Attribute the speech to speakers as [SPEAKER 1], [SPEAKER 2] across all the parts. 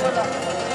[SPEAKER 1] 了，我。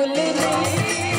[SPEAKER 1] भूलना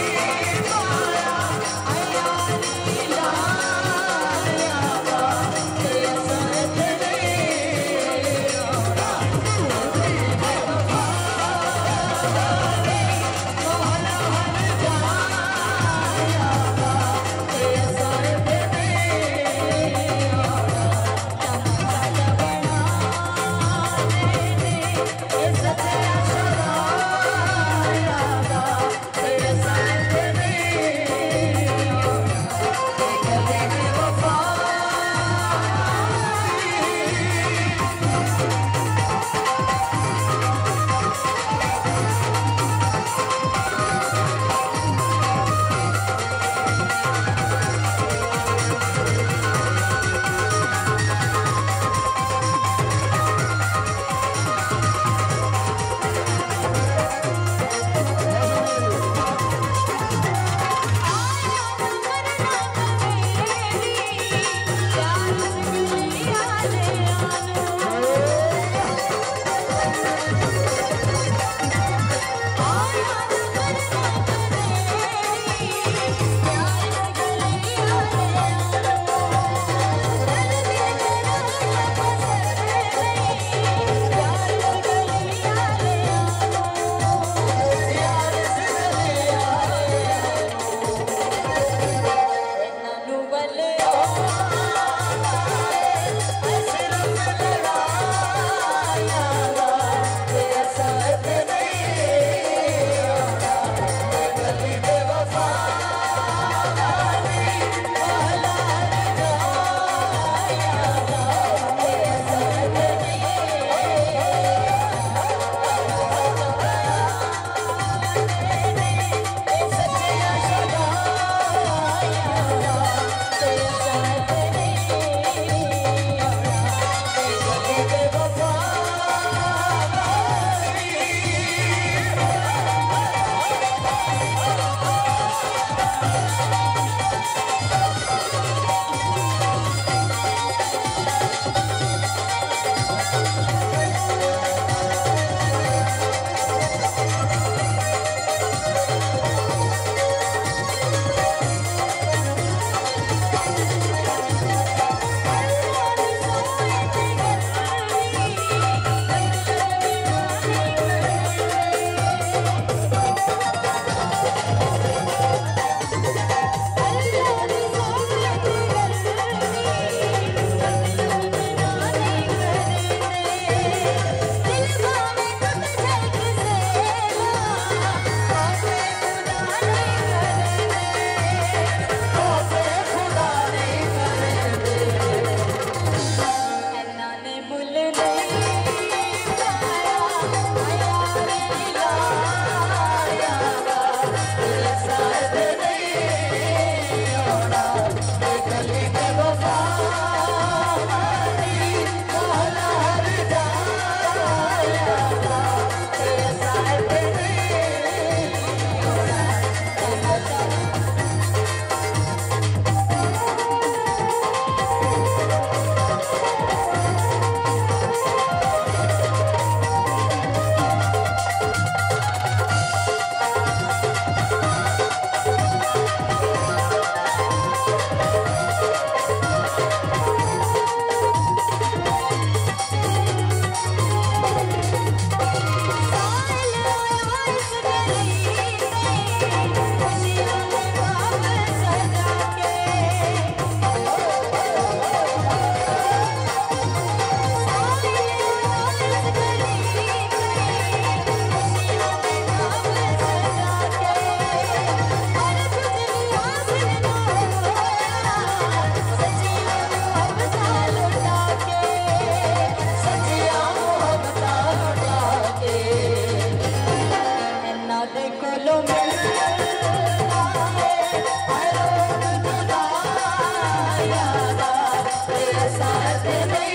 [SPEAKER 1] Let's